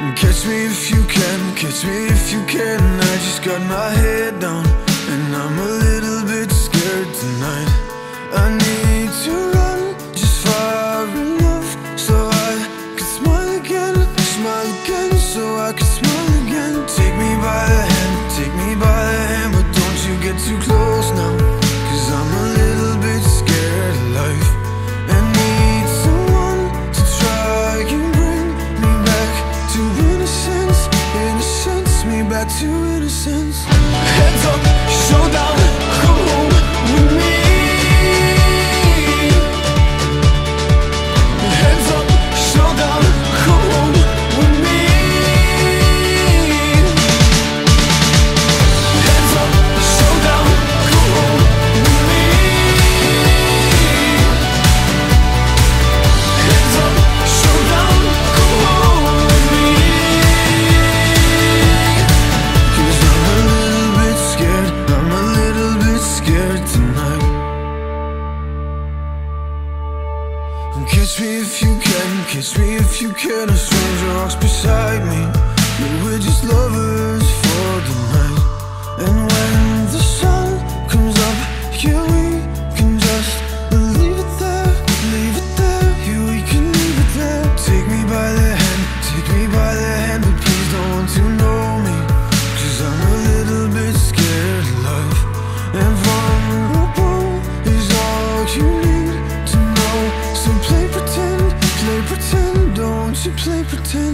Catch me if you can, catch me if you can. I just got my head down And I'm a little bit scared tonight. I need to run just far enough So I can smile again, smile again So I can smile again. Take me by the hand, take me by the hand But don't you get too close to innocence. Hands up, Catch me if you can, kiss me if you can. A stranger walks beside me. We were just lovers for the night pretend,